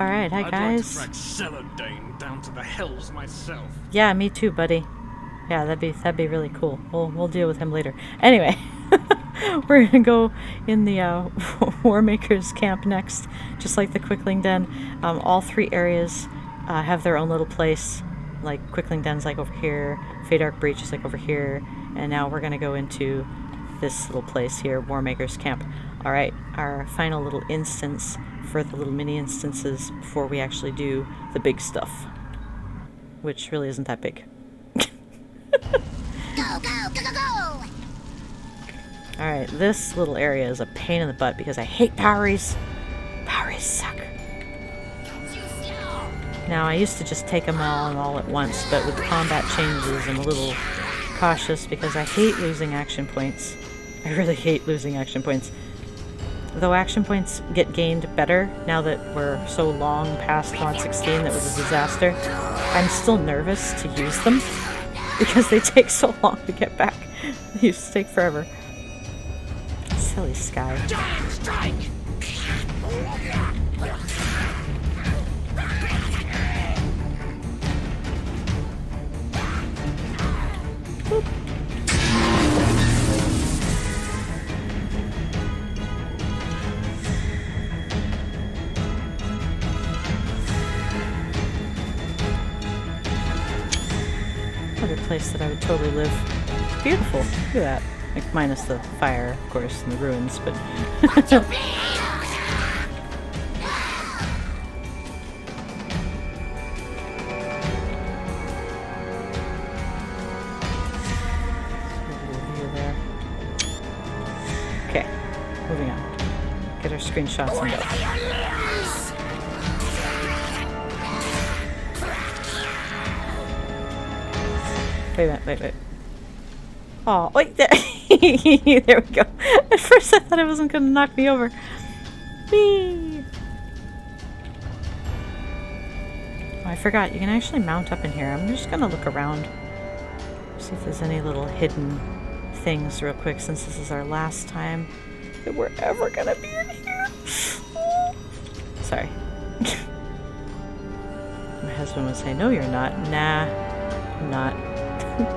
All right, hi I'd guys. like to drag Celadine down to the hells myself. Yeah, me too, buddy. Yeah, that'd be that'd be really cool. We'll we'll deal with him later. Anyway, we're gonna go in the uh, Warmakers camp next, just like the Quickling Den. Um, all three areas uh, have their own little place. Like Quickling Den's like over here, Fadark Breach is like over here, and now we're gonna go into this little place here, Warmakers Camp. All right, our final little instance for the little mini instances before we actually do the big stuff, which really isn't that big. Go, go, go, go, go! Alright, this little area is a pain in the butt because I hate Powries. Powries suck. Now, I used to just take them all all at once, but with combat changes, I'm a little cautious because I hate losing action points. I really hate losing action points. Though action points get gained better now that we're so long past Mod 16 that was a disaster, I'm still nervous to use them because they take so long to get back. They used to take forever. Silly Skyye. Place that I would totally live. Beautiful. Look at that. Like minus the fire, of course, and the ruins, but Little view there. Okay, moving on. Get our screenshots and go. Wait a minute, wait, wait. Oh, wait, there, there we go. At first I thought it wasn't going to knock me over. Whee! Oh, I forgot, you can actually mount up in here. I'm just going to look around. See if there's any little hidden things real quick since this is our last time that we're ever going to be in here. Sorry. My husband would say, no, you're not. Nah, I'm not. Alright,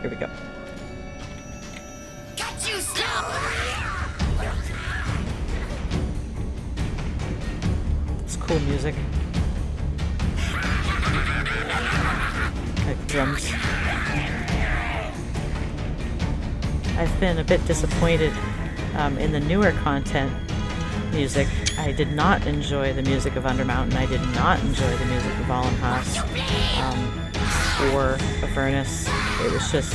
here we go. Got you, Snow! It's cool music. Like drums. I've been a bit disappointed um, in the newer content music. I did not enjoy the music of Undermountain. I did not enjoy the music of Vallenhas um, or Avernus. It was just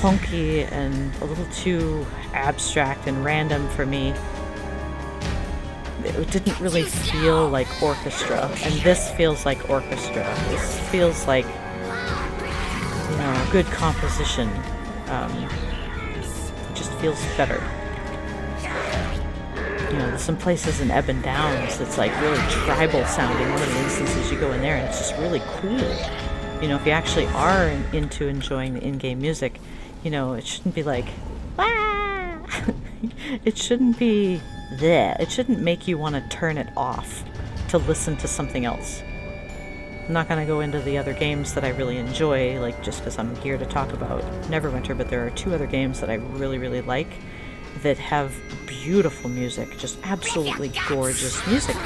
clunky and a little too abstract and random for me. It didn't really feel like orchestra, and this feels like orchestra. This feels like, you know, good composition. Um, it just feels better. You know, there's some places in Ebon Downs that's like really tribal sounding. One of the instances you go in there and it's just really cool. You know, if you actually are in, into enjoying the in-game music, you know, it shouldn't be like, it shouldn't be there. It shouldn't make you want to turn it off to listen to something else. I'm not going to go into the other games that I really enjoy, like just because I'm here to talk about Neverwinter, but there are two other games that I really, really like that have beautiful music, just absolutely gorgeous music.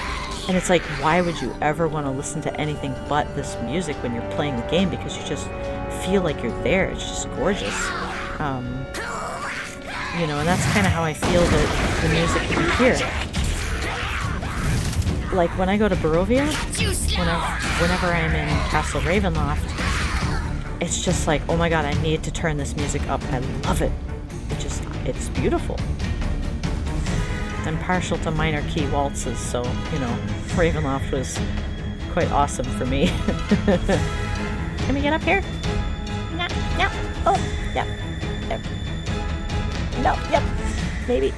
And it's like, why would you ever want to listen to anything but this music when you're playing the game? Because you just feel like you're there. It's just gorgeous. Um, you know, and that's kind of how I feel that the music here. Like when I go to Barovia, whenever, whenever I'm in Castle Ravenloft, it's just like, oh my god, I need to turn this music up. I love it. It's beautiful. I'm partial to minor key waltzes, so, you know, Ravenloft was quite awesome for me. Can we get up here? No, no. Oh, yeah. There. No, yep. Maybe.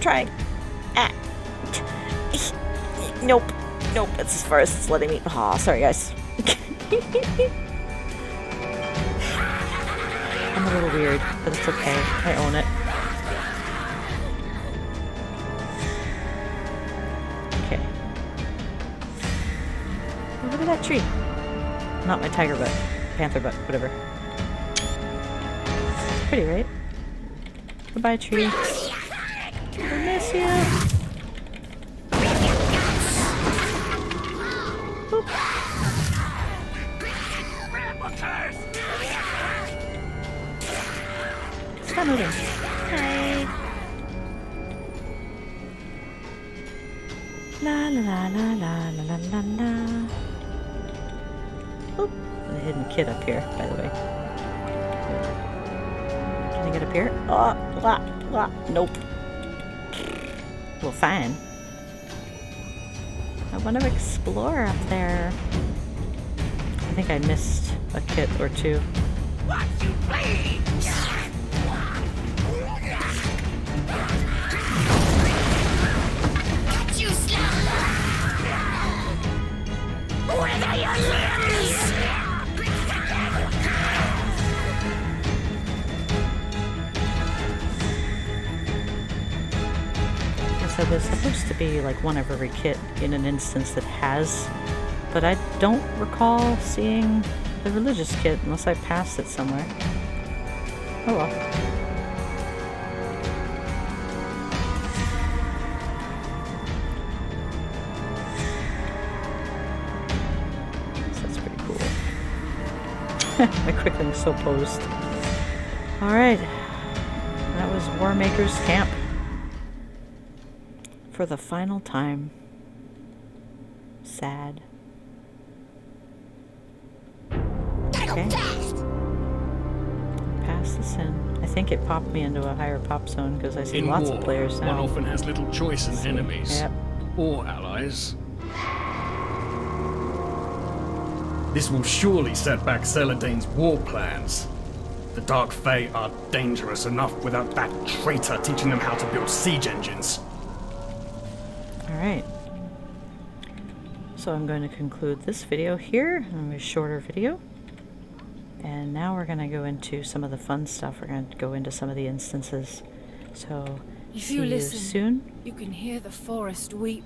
Trying. Ah. Nope. Nope, that's as far as it's letting me. Aw, sorry guys. I'm a little weird, but it's okay. I own it. that tree. Not my tiger butt. Panther butt, whatever. It's pretty, right? Goodbye, tree. I miss you. Stop moving. Hi. La la la la la la la la. Oop. The hidden kid up here, by the way. Can I get up here? Oh, blah, blah. Nope. Well, fine. I want to explore up there. I think I missed a kit or two. Got So there's supposed to be like one of every kit in an instance that has, but I don't recall seeing the religious kit unless I passed it somewhere. Oh well. So that's pretty cool. My quickling's so posed. Alright. That was Warmaker's Camp for the final time. Sad. Okay. Pass this in. I think it popped me into a higher pop zone because I see In lots war, of players one often has little choice in enemies. Yep. Or allies. This will surely set back Celadane's war plans. The Dark Fae are dangerous enough without that traitor teaching them how to build siege engines. Alright. So I'm going to conclude this video here. A shorter video. And now we're going to go into some of the fun stuff. We're going to go into some of the instances. So, If see you you listen, soon. you can hear the forest weep